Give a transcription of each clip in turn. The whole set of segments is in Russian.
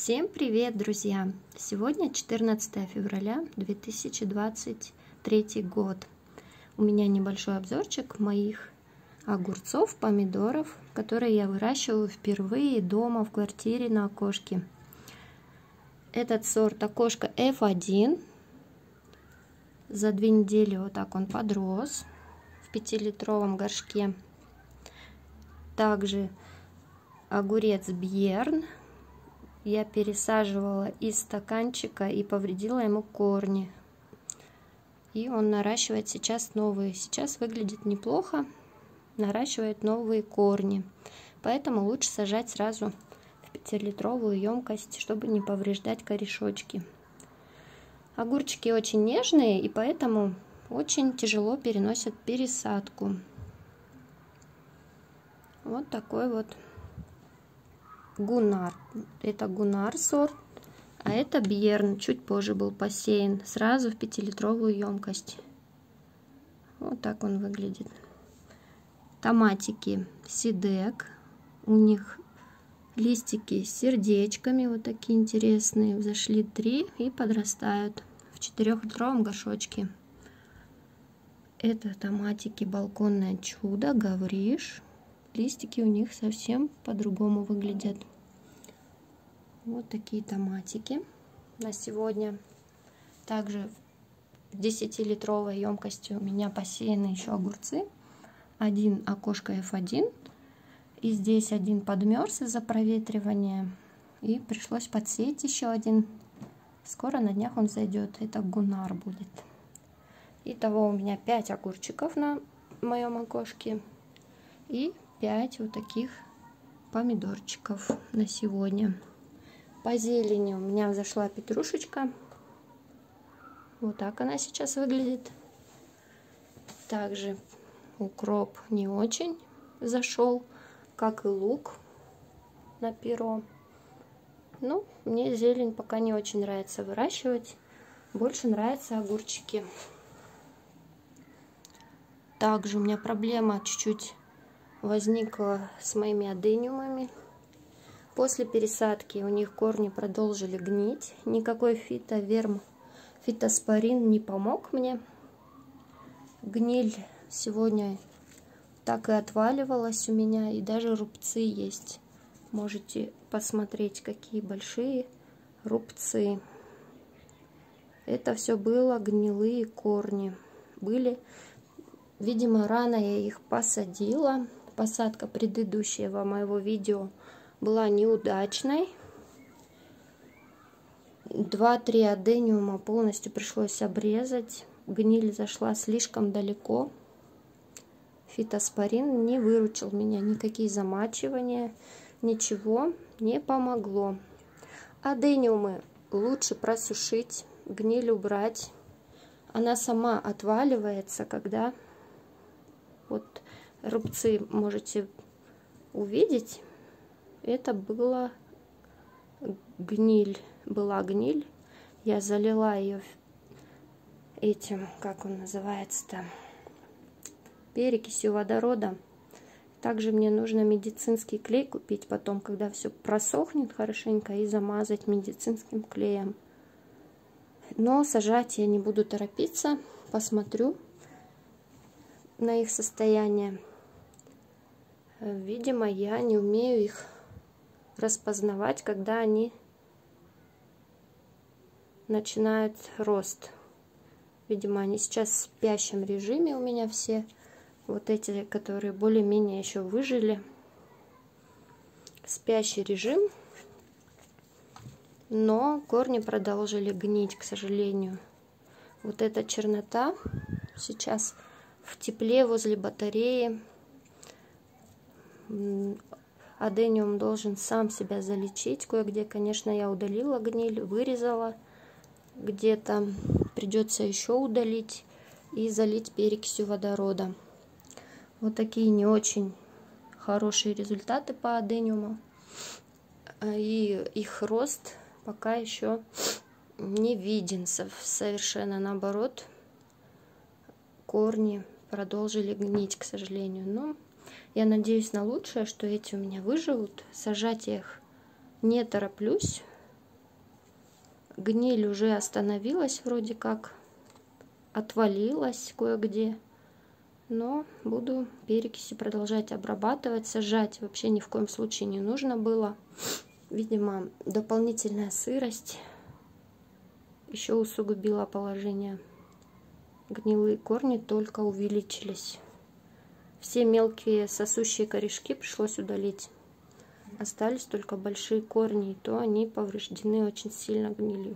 Всем привет, друзья! Сегодня 14 февраля 2023 год. У меня небольшой обзорчик моих огурцов, помидоров, которые я выращиваю впервые дома в квартире на окошке. Этот сорт окошко F1. За две недели вот так он подрос в пятилитровом горшке. Также огурец Бьерн я пересаживала из стаканчика и повредила ему корни. И он наращивает сейчас новые. Сейчас выглядит неплохо, наращивает новые корни. Поэтому лучше сажать сразу в 5-литровую емкость, чтобы не повреждать корешочки. Огурчики очень нежные и поэтому очень тяжело переносят пересадку. Вот такой вот Гунар. Это Гунар сорт, а это Бьерн. Чуть позже был посеян, сразу в 5-литровую емкость. Вот так он выглядит. Томатики Сидек. У них листики с сердечками, вот такие интересные. Взошли три и подрастают в 4-литровом горшочке. Это томатики балконное чудо, гавриш листики у них совсем по-другому выглядят. Вот такие томатики на сегодня. Также в 10-литровой емкости у меня посеяны еще огурцы. Один окошко F1. И здесь один подмерз из-за проветривания. И пришлось подсеять еще один. Скоро на днях он зайдет. Это гунар будет. Итого у меня 5 огурчиков на моем окошке. И 5 вот таких помидорчиков на сегодня. По зелени у меня взошла петрушечка. Вот так она сейчас выглядит. Также укроп не очень зашел, как и лук на перо. Ну, мне зелень пока не очень нравится выращивать. Больше нравятся огурчики. Также у меня проблема чуть-чуть возникла с моими адениумами. После пересадки у них корни продолжили гнить. Никакой фитоверм, фитоспорин не помог мне. Гниль сегодня так и отваливалась у меня, и даже рубцы есть. Можете посмотреть, какие большие рубцы. Это все было гнилые корни. Были, видимо, рано я их посадила посадка предыдущего моего видео была неудачной. Два-три адениума полностью пришлось обрезать. Гниль зашла слишком далеко. Фитоспорин не выручил меня. Никакие замачивания, ничего не помогло. Адениумы лучше просушить, гниль убрать. Она сама отваливается, когда вот рубцы можете увидеть. Это было гниль, была гниль. Я залила ее этим, как он называется-то, перекисью водорода. Также мне нужно медицинский клей купить потом, когда все просохнет хорошенько, и замазать медицинским клеем. Но сажать я не буду торопиться, посмотрю на их состояние. Видимо, я не умею их распознавать, когда они начинают рост. Видимо, они сейчас в спящем режиме у меня все. Вот эти, которые более-менее еще выжили. Спящий режим. Но корни продолжили гнить, к сожалению. Вот эта чернота сейчас в тепле возле батареи Адениум должен сам себя залечить. Кое-где, конечно, я удалила гниль, вырезала. Где-то придется еще удалить и залить перекисью водорода. Вот такие не очень хорошие результаты по адениуму. И их рост пока еще не виден совершенно наоборот. Корни продолжили гнить, к сожалению. Но я надеюсь на лучшее, что эти у меня выживут. Сажать я их не тороплюсь. гниль уже остановилась вроде как, отвалилась кое-где. Но буду перекиси продолжать обрабатывать, сажать вообще ни в коем случае не нужно было. Видимо, дополнительная сырость еще усугубила положение. Гнилые корни только увеличились. Все мелкие сосущие корешки пришлось удалить. Остались только большие корни, и то они повреждены очень сильно гнилью.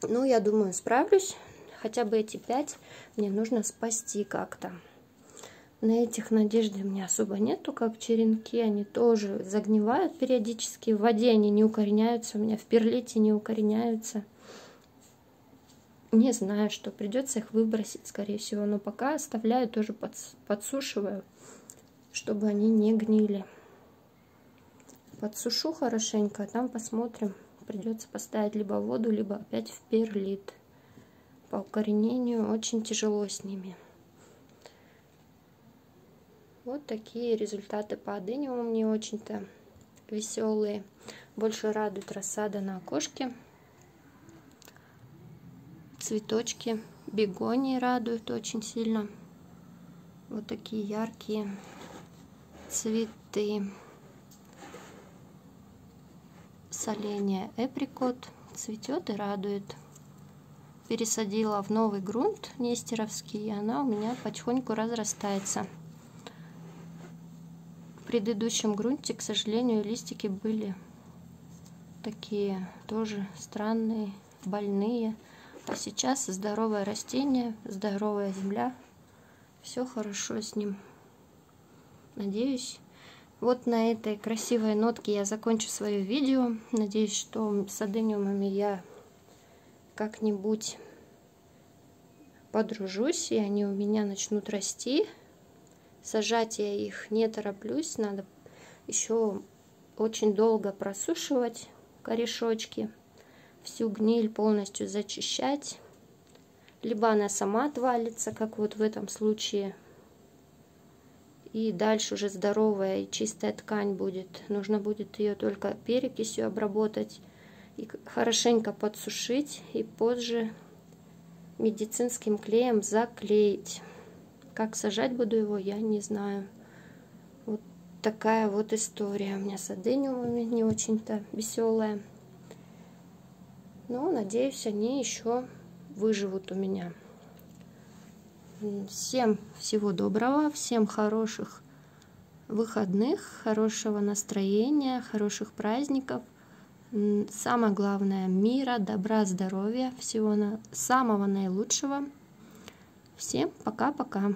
Ну, я думаю, справлюсь. Хотя бы эти пять мне нужно спасти как-то. На этих надежды у меня особо нету, как черенки. Они тоже загнивают периодически. В воде они не укореняются. У меня в перлите не укореняются. Не знаю, что придется их выбросить, скорее всего. Но пока оставляю, тоже подсушиваю, чтобы они не гнили подсушу хорошенько, а там посмотрим. Придется поставить либо воду, либо опять в перлит. По укоренению очень тяжело с ними. Вот такие результаты по адениуму мне очень-то веселые. Больше радует рассада на окошке. Цветочки бегонии радуют очень сильно. Вот такие яркие цветы соленья эприкот цветет и радует. Пересадила в новый грунт нестеровский, и она у меня потихоньку разрастается. В предыдущем грунте, к сожалению, листики были такие тоже странные, больные. А сейчас здоровое растение, здоровая земля. Все хорошо с ним. Надеюсь, вот на этой красивой нотке я закончу свое видео. Надеюсь, что с адениумами я как-нибудь подружусь, и они у меня начнут расти. Сажать я их не тороплюсь, надо еще очень долго просушивать корешочки, всю гниль полностью зачищать. Либо она сама отвалится, как вот в этом случае и дальше уже здоровая и чистая ткань будет. Нужно будет ее только перекисью обработать и хорошенько подсушить и позже медицинским клеем заклеить. Как сажать буду его, я не знаю. Вот такая вот история у меня с адениумами, не очень-то веселая. Но надеюсь, они еще выживут у меня. Всем всего доброго, всем хороших выходных, хорошего настроения, хороших праздников. Самое главное мира, добра, здоровья, всего на, самого наилучшего. Всем пока-пока.